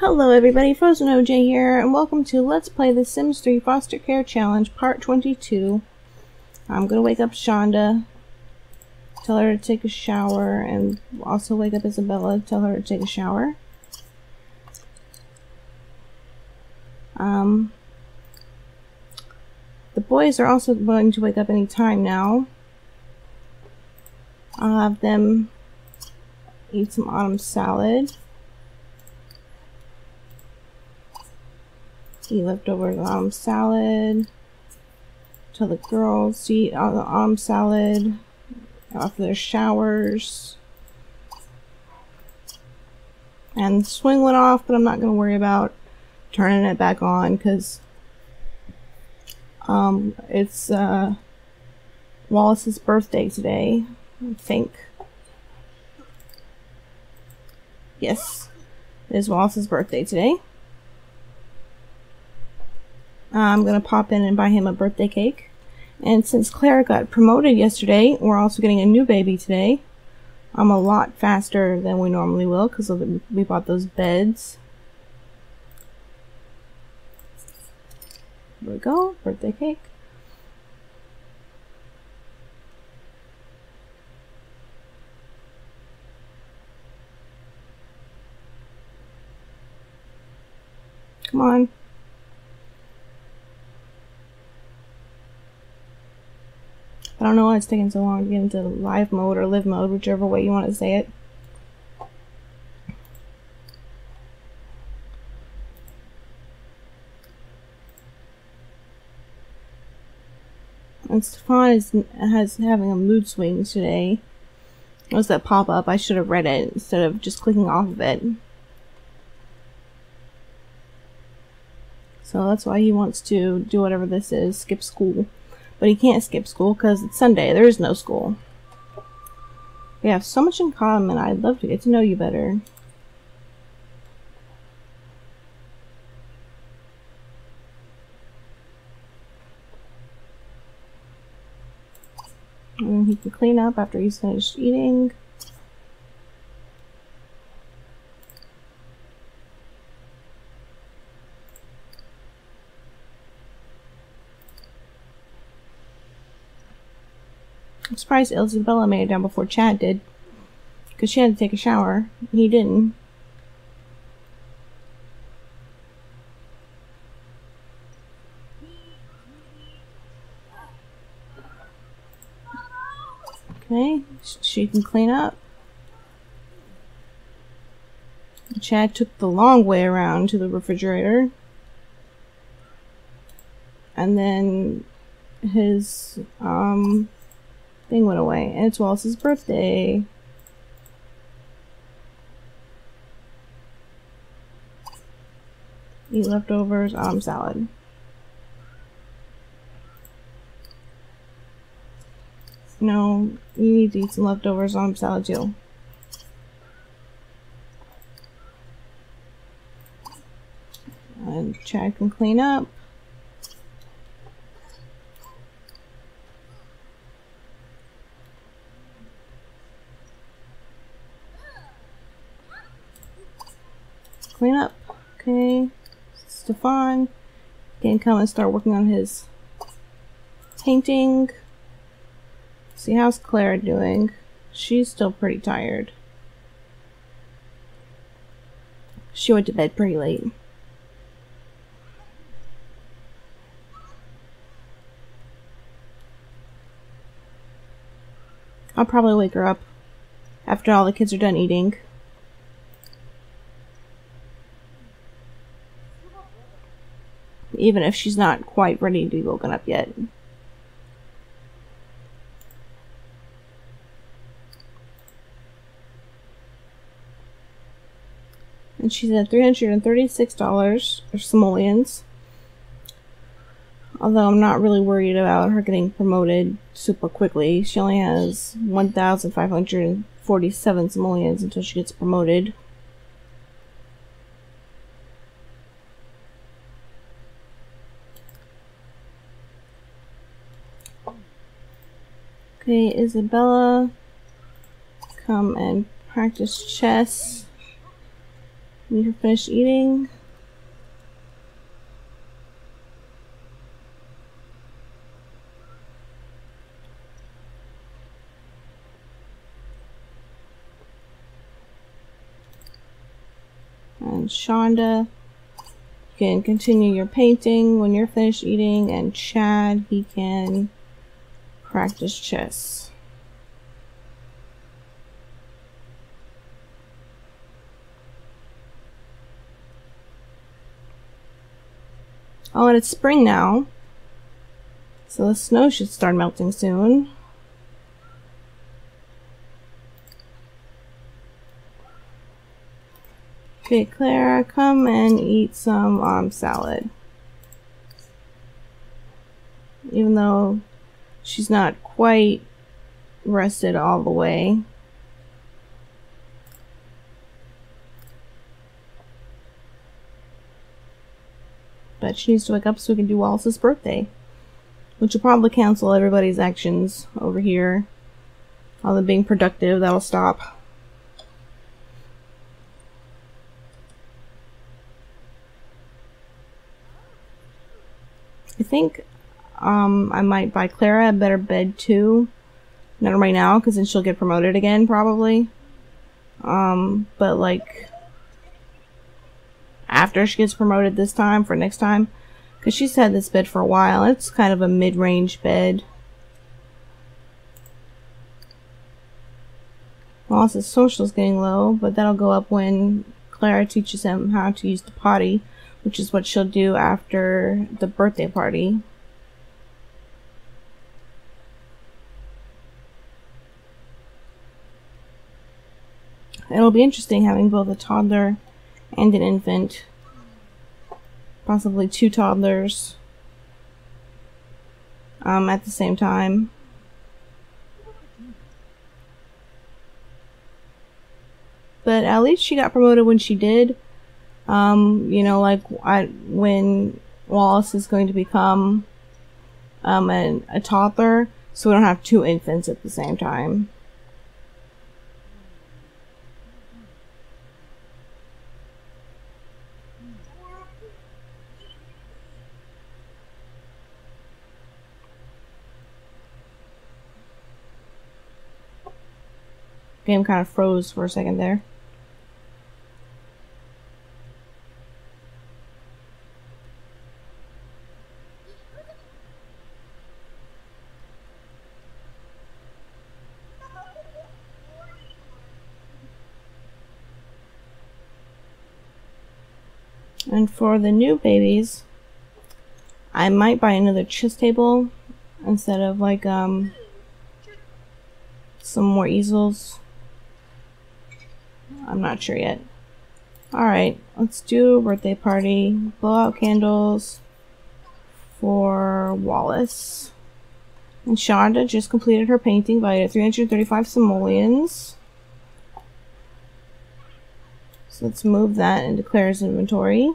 Hello everybody, Frozen OJ here, and welcome to Let's Play The Sims 3 Foster Care Challenge Part 22. I'm gonna wake up Shonda, tell her to take a shower, and also wake up Isabella, tell her to take a shower. Um, the boys are also going to wake up any time now. I'll have them eat some autumn salad. Eat leftovers autumn salad. Tell the girls to eat autumn salad after their showers. And the swing went off, but I'm not going to worry about turning it back on because um, it's uh, Wallace's birthday today, I think. Yes, it is Wallace's birthday today. I'm going to pop in and buy him a birthday cake. And since Claire got promoted yesterday, we're also getting a new baby today. I'm a lot faster than we normally will because we bought those beds. Here we go, birthday cake. Come on. Don't know why it's taking so long to get into live mode or live mode, whichever way you want to say it. And Stefan is has having a mood swings today. What's that pop up? I should have read it instead of just clicking off of it. So that's why he wants to do whatever this is, skip school. But he can't skip school because it's Sunday. There is no school. We have so much in common. I'd love to get to know you better. And he can clean up after he's finished eating. I'm surprised Isabella made it down before Chad did. Because she had to take a shower. He didn't. Okay, she can clean up. Chad took the long way around to the refrigerator. And then his um, thing went away. And it's Wallace's birthday. Eat leftovers, autumn salad. No, you need to eat some leftovers, autumn salad too. And Chad can clean up. Clean up. Okay. Stefan can come and start working on his painting. See how's Claire doing? She's still pretty tired. She went to bed pretty late. I'll probably wake her up after all the kids are done eating. Even if she's not quite ready to be woken up yet. And she's at $336 or simoleons. Although I'm not really worried about her getting promoted super quickly. She only has 1,547 simoleons until she gets promoted. Okay, Isabella, come and practice chess. We can finish eating. And Shonda, you can continue your painting when you're finished eating. And Chad, he can practice chess. Oh, and it's spring now. So the snow should start melting soon. Okay, Clara, come and eat some um, salad. Even though she's not quite rested all the way. But she needs to wake up so we can do Wallace's birthday. Which will probably cancel everybody's actions over here. All them being productive, that'll stop. I think um, I might buy Clara a better bed too. Not right now, because then she'll get promoted again, probably. Um, but like, after she gets promoted this time, for next time. Because she's had this bed for a while. It's kind of a mid-range bed. Wallace's social is getting low, but that'll go up when Clara teaches him how to use the potty, which is what she'll do after the birthday party. It'll be interesting having both a toddler and an infant. Possibly two toddlers um, at the same time. But at least she got promoted when she did. Um, you know, like I, when Wallace is going to become um, an, a toddler, so we don't have two infants at the same time. Game kind of froze for a second there. And for the new babies, I might buy another chess table instead of like um some more easels. I'm not sure yet. Alright, let's do a birthday party. Blow out candles for Wallace. And Shonda just completed her painting by 335 simoleons. So let's move that into Claire's inventory.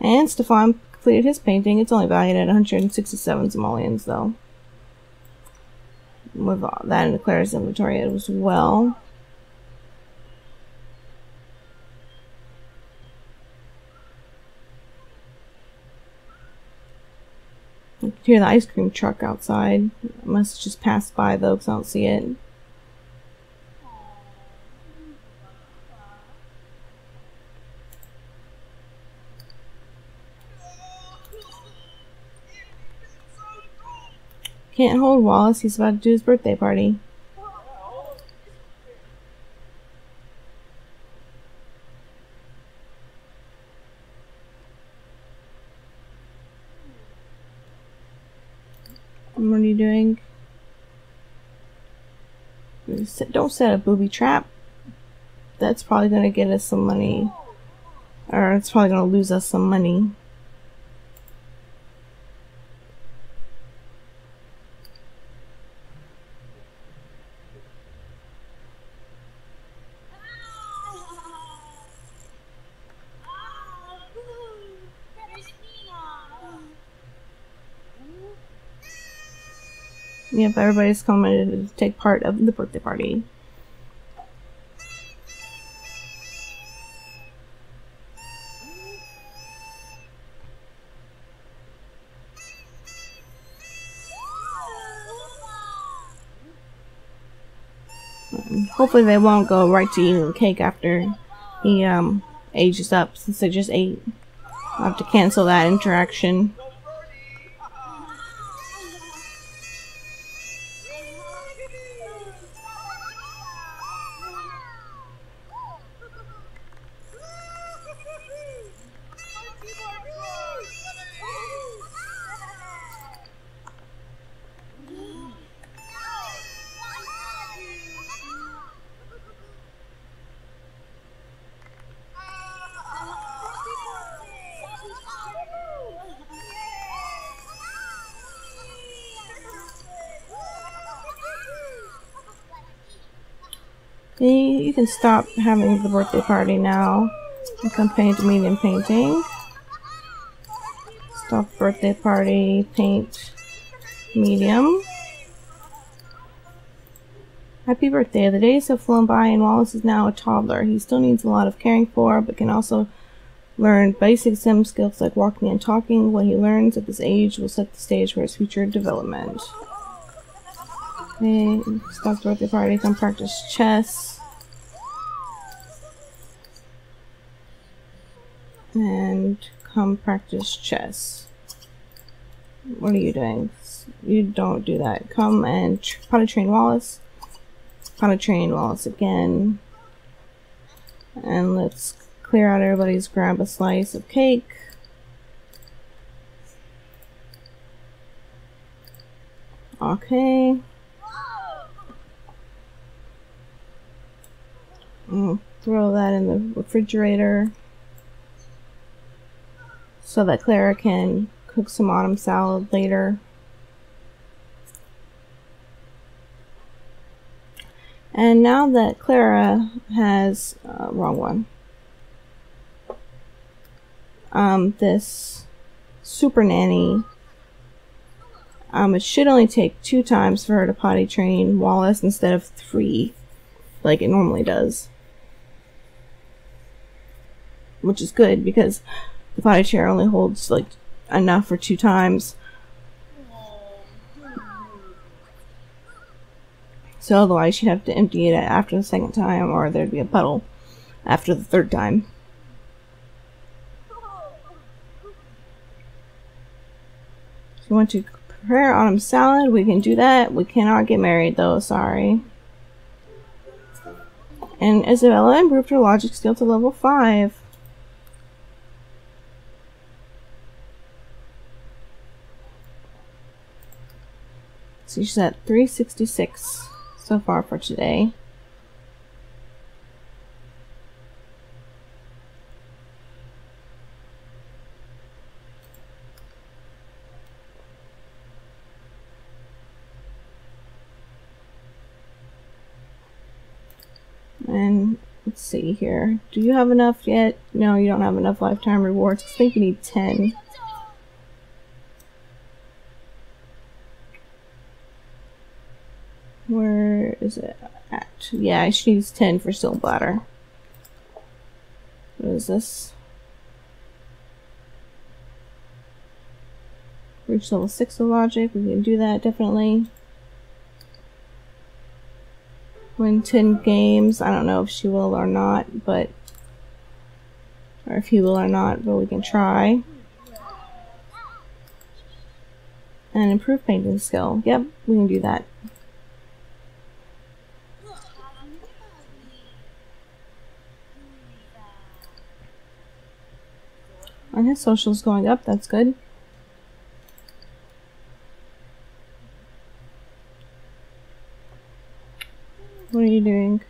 And Stefan completed his painting. It's only valued at 167 simoleons though move that into Claire's inventory as well. Hear the ice cream truck outside. I must just pass by though because I don't see it. Can't hold Wallace, he's about to do his birthday party. What are you doing? Don't set a booby trap. That's probably to get us some money. Or it's probably to lose us some money. if everybody's coming to take part of the birthday party. Hopefully they won't go right to eating the cake after he um, ages up since they just ate. I'll have to cancel that interaction. Can stop having the birthday party now. You can paint medium painting. Stop birthday party, paint medium. Happy birthday. The days have flown by and Wallace is now a toddler. He still needs a lot of caring for, but can also learn basic sim skills like walking and talking. What he learns at this age will set the stage for his future development. Okay, stop birthday party, come practice chess. And come practice chess. What are you doing? You don't do that. Come and tr potty train Wallace. Potty train Wallace again. And let's clear out everybody's grab a slice of cake. Okay. Mm, throw that in the refrigerator so that Clara can cook some autumn salad later. And now that Clara has, uh, wrong one, um, this super nanny, um, it should only take two times for her to potty train Wallace instead of three, like it normally does which is good because the potty chair only holds like enough for two times. So otherwise she'd have to empty it after the second time or there'd be a puddle after the third time. If you want to prepare autumn salad, we can do that. We cannot get married though, sorry. And Isabella improved her logic skill to level 5. She's at 366 so far for today. And let's see here. Do you have enough yet? No, you don't have enough lifetime rewards. I think you need 10. Where is it at? Yeah, she needs 10 for Steel Bladder. What is this? Reach level 6 of logic. We can do that definitely. Win 10 games. I don't know if she will or not, but. Or if he will or not, but we can try. And improve painting skill. Yep, we can do that. And his social's going up, that's good. What are you doing?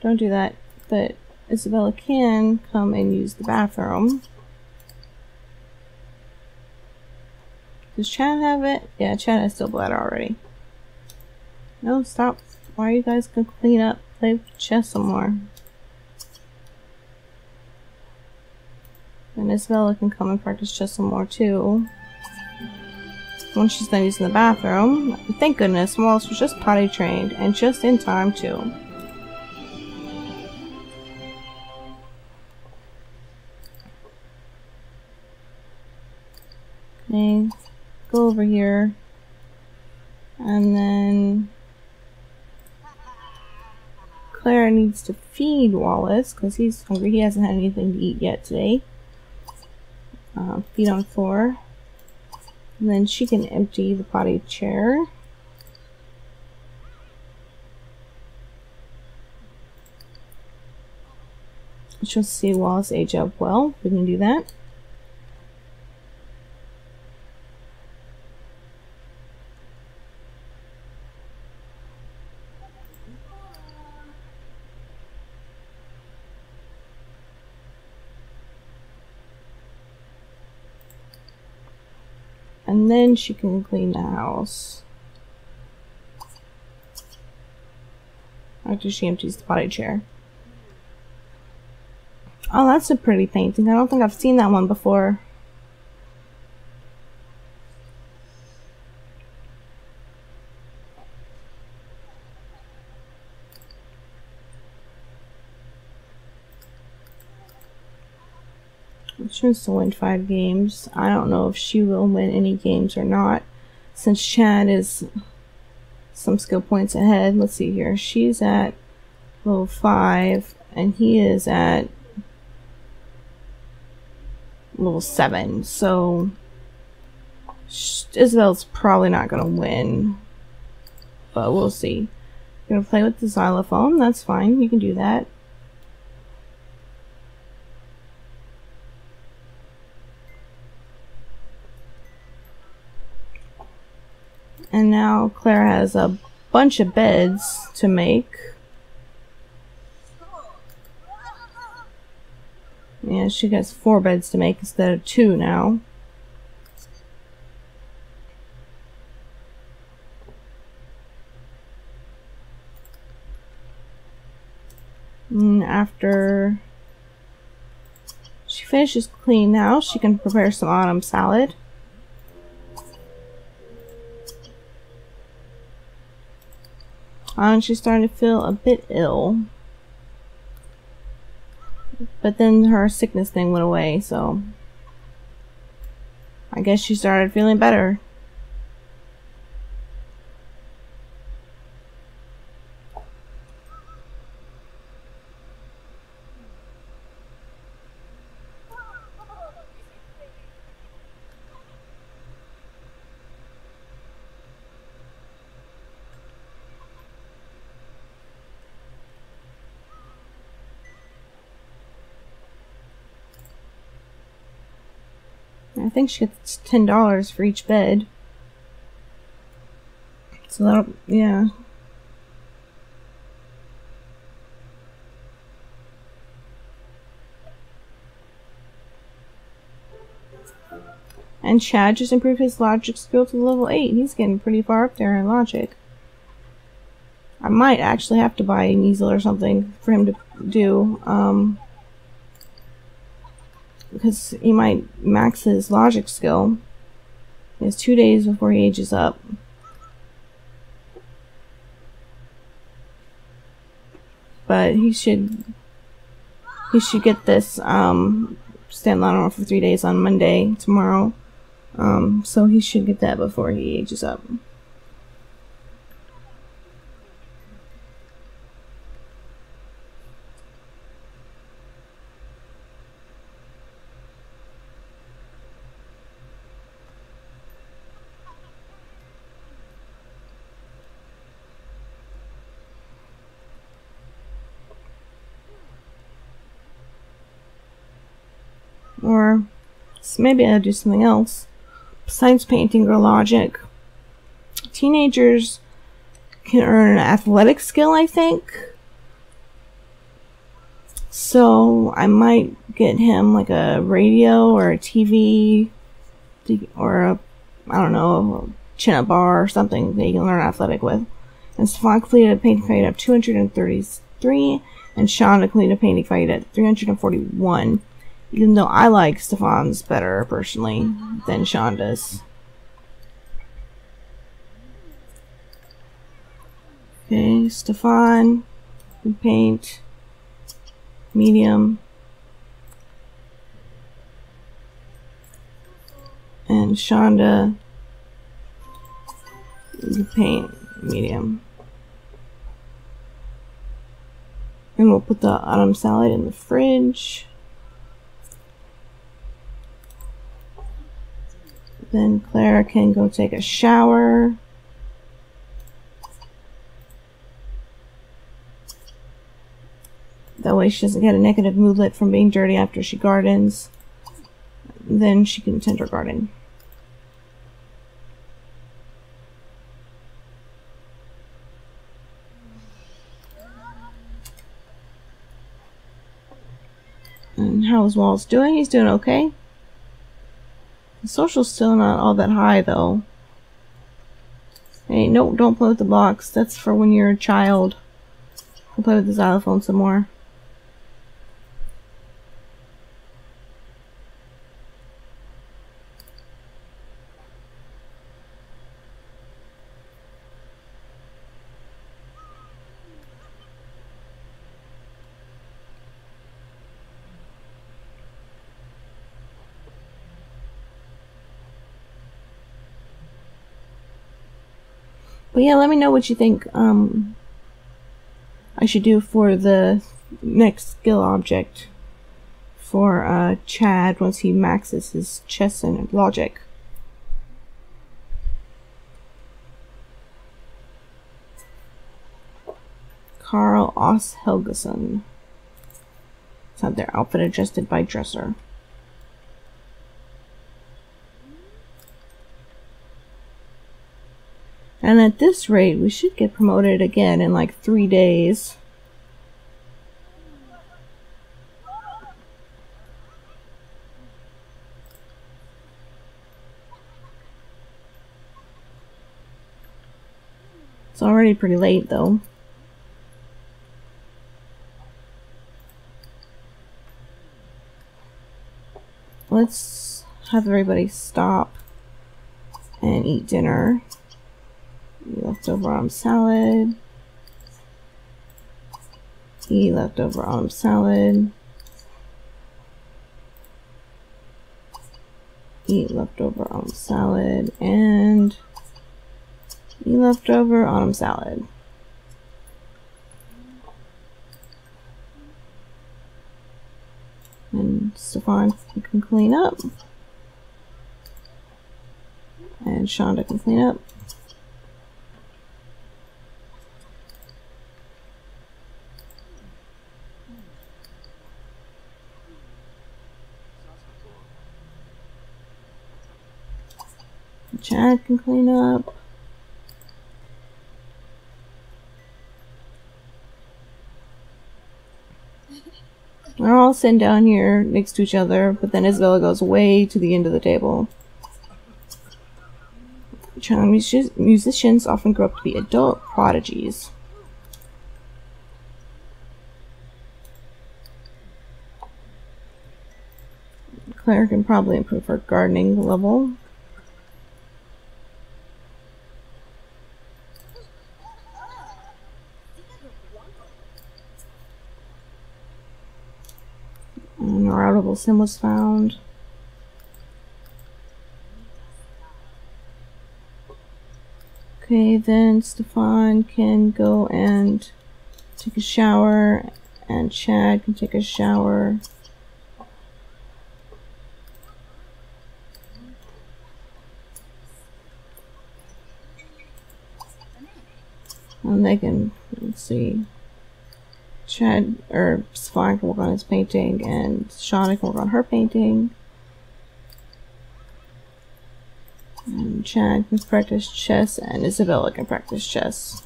Don't do that. But Isabella can come and use the bathroom. Does Chad have it? Yeah, Chad has Steel Bladder already. No, stop. Why are you guys gonna clean up? Play chess some more. And Isabella can come and practice just some more too. Once she's done using the bathroom. Thank goodness, Wallace was just potty trained, and just in time too. Okay, go over here. And then Clara needs to feed Wallace because he's hungry. He hasn't had anything to eat yet today. Uh, feed on floor. And then she can empty the potty chair. She'll see Wallace age up well. We can do that. Then she can clean the house. After she empties the potty chair. Oh, that's a pretty painting. I don't think I've seen that one before. She wants to win five games. I don't know if she will win any games or not. Since Chad is some skill points ahead. Let's see here. She's at level five and he is at level 7. So Isabel's probably not going to win. But we'll see. To play with the xylophone. That's fine. You can do that. And now Claire has a bunch of beds to make. Yeah, she has four beds to make instead of two now. And after she finishes cleaning now, she can prepare some autumn salad. And she's starting to feel a bit ill. But then her sickness thing went away, so I guess she started feeling better. Think she gets ten dollars for each bed. So that'll yeah. And Chad just improved his logic skill to level 8. He's getting pretty far up there in logic. I might actually have to buy an easel or something for him to do. Um, because he might max his logic skill. He has two days before he ages up. But he should he should get this um stand on for three days on Monday tomorrow. Um, so he should get that before he ages up. Or maybe I'll do something else. Besides painting or logic. Teenagers can earn an athletic skill, I think. So I might get him like a radio or a TV or a, I don't know, a chin up bar or something that he can learn athletic with. And Stefan completed a painting fight at 233 and Sean completed a painting fight at 341. Even though I like Stefan's better, personally, than Shonda's. Okay, Stefan, paint, medium, and Shonda, the paint, medium. And we'll put the autumn salad in the fridge. Then Clara can go take a shower. That way she doesn't get a negative moodlet from being dirty after she gardens. Then she can tend her garden. And how's Wallace doing? He's doing okay. The social's still not all that high, though. Hey, no, don't play with the box. That's for when you're a child. I'll play with the xylophone some more. But yeah, let me know what you think um, I should do for the next skill object for uh, Chad once he maxes his chess and logic. Carl Oss Helgeson. It's had their outfit adjusted by Dresser. And at this rate, we should get promoted again in like three days. It's already pretty late though. Let's have everybody stop and eat dinner leftover autumn salad. Eat leftover autumn salad. Eat leftover autumn salad and eat leftover autumn salad. And Stefan can clean up. And Shonda can clean up. Chad can clean up. They're all sitting down here next to each other, but then Isabella goes way to the end of the table. Musicians often grow up to be adult prodigies. Claire can probably improve her gardening level. Sim was found. Okay, then Stefan can go and take a shower, and Chad can take a shower. And they can, let's see, Chad or Safari can work on his painting and Shauna can work on her painting. And Chad can practice chess and Isabella can practice chess.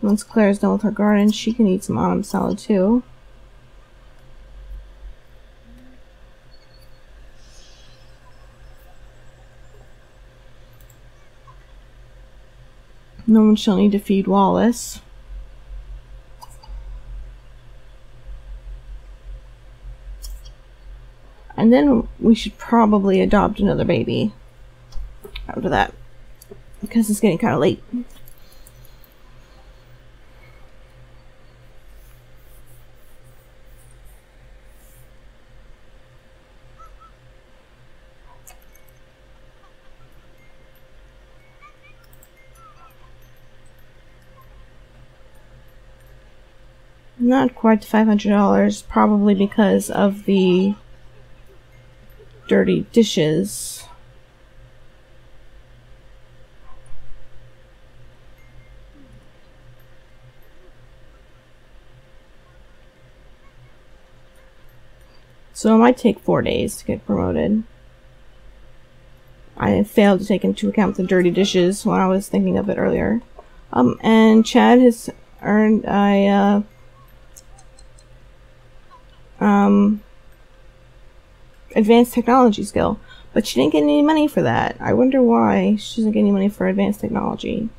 Once Claire's done with her garden, she can eat some autumn salad too. No one shall need to feed Wallace. And then we should probably adopt another baby after that. Because it's getting kind of late. Not quite $500, probably because of the dirty dishes. So it might take four days to get promoted. I failed to take into account the dirty dishes when I was thinking of it earlier. Um, and Chad has earned a, uh, um, advanced technology skill. But she didn't get any money for that. I wonder why she doesn't get any money for advanced technology.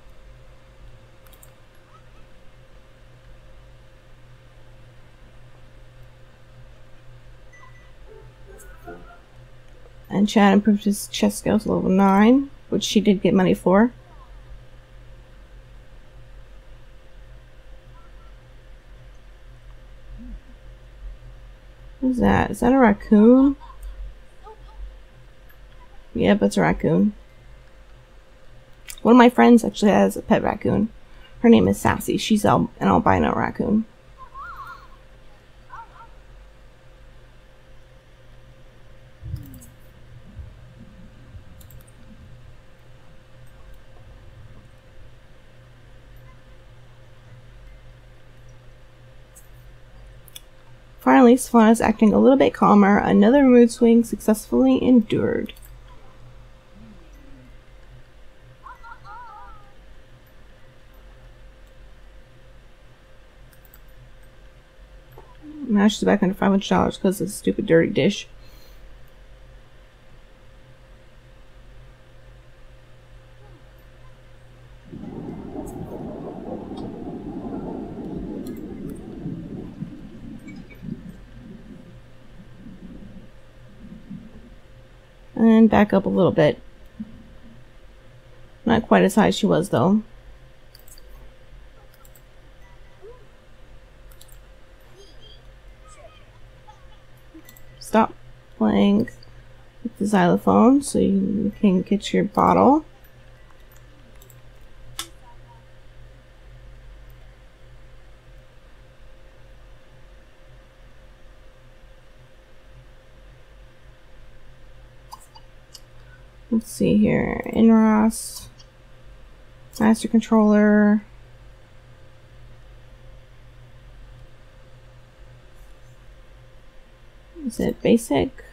And Chad improved his chess skills to level 9, which she did get money for. What is that? Is that a raccoon? Yep, it's a raccoon. One of my friends actually has a pet raccoon. Her name is Sassy. She's an albino raccoon. Swan is acting a little bit calmer. Another mood swing successfully endured. Now she's back under $500 because of the stupid dirty dish. And back up a little bit. Not quite as high as she was though. Stop playing with the xylophone so you can get your bottle. Let's see here. NRaas. Master controller. Is it basic?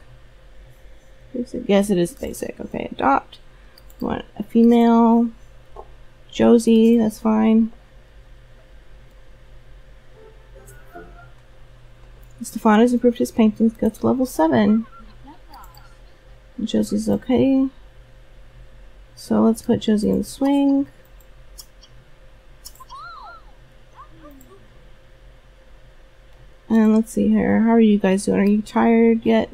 Basic. Yes, it is basic. Okay, adopt. Want a female. Josie, that's fine. Stefan has improved his painting skill to level 7. Josie's okay. So let's put Josie in the swing. And let's see here. How are you guys doing? Are you tired yet?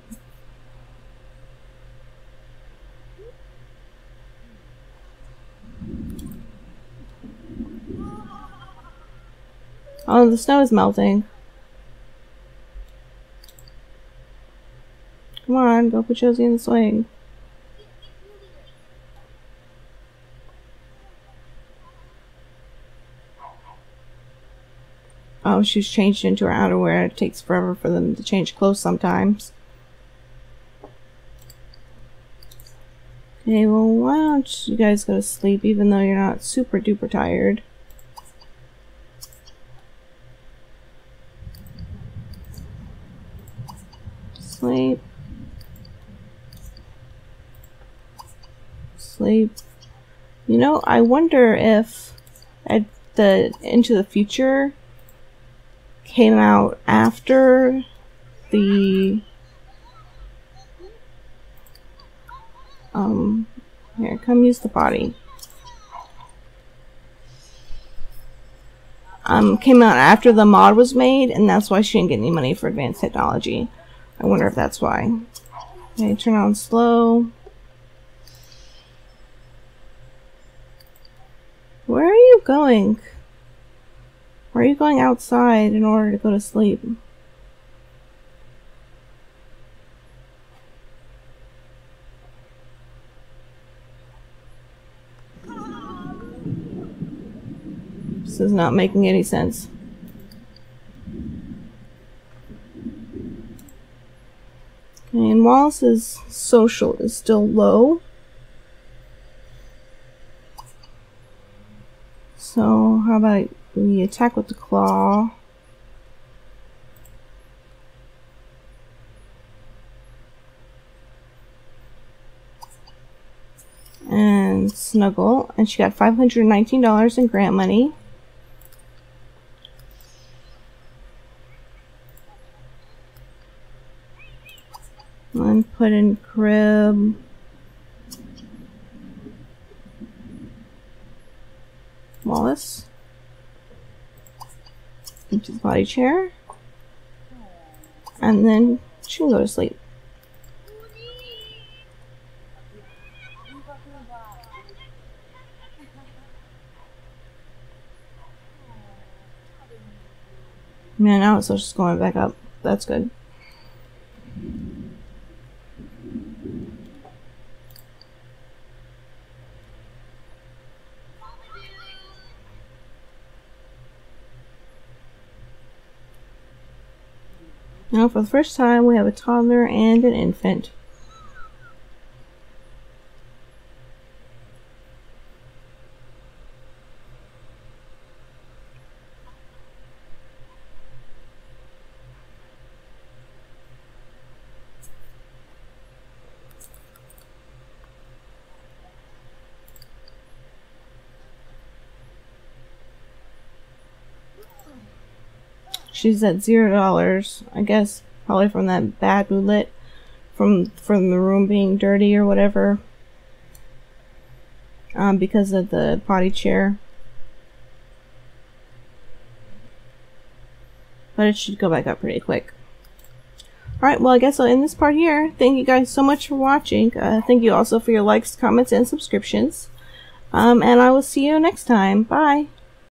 Oh, the snow is melting. Come on, go put Josie in the swing. She's changed into her outerwear. It takes forever for them to change clothes sometimes. Okay, well, why don't you guys go to sleep even though you're not super duper tired? Sleep. Sleep. You know, I wonder if at the Into the Future came out after the um here come use the body. Um came out after the mod was made and that's why she didn't get any money for advanced technology. I wonder if that's why. Okay turn on slow. Where are you going why are you going outside in order to go to sleep? This is not making any sense. Okay, and Wallace's social is still low. So how about we attack with the claw? And snuggle, and she got $519 in grant money. And put in crib. Wallace into the potty chair. And then she can go to sleep. Man, now it's just going back up. That's good. Now for the first time we have a toddler and an infant. She's at zero dollars. I guess probably from that bad moodlet from from the room being dirty or whatever. Um, because of the potty chair. But it should go back up pretty quick. Alright, well I guess I'll end this part here. Thank you guys so much for watching. Uh, thank you also for your likes, comments, and subscriptions. Um, and I will see you next time. Bye!